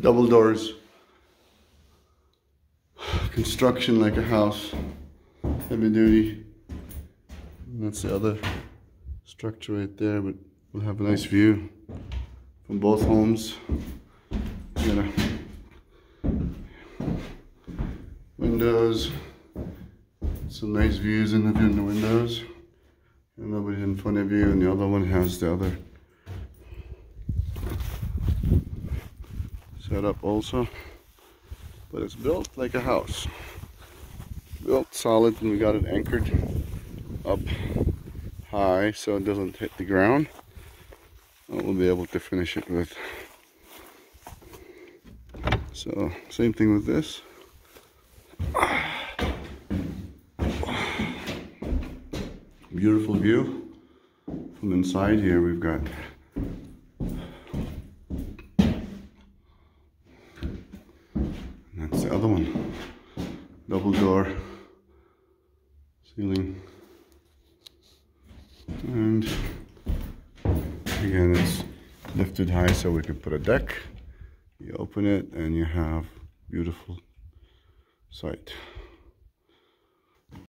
double doors. Construction like a house, heavy duty. And that's the other structure right there, but we'll have a nice view from both homes. Got windows, some nice views in the, in the windows. And nobody in front of you, and the other one has the other set up also. But it's built like a house. Built solid, and we got it anchored up high so it doesn't hit the ground. We'll be able to finish it with. So, same thing with this. Beautiful view from inside here. We've got that's the other one. Double door ceiling. And again, it's lifted high so we can put a deck. You open it and you have beautiful sight.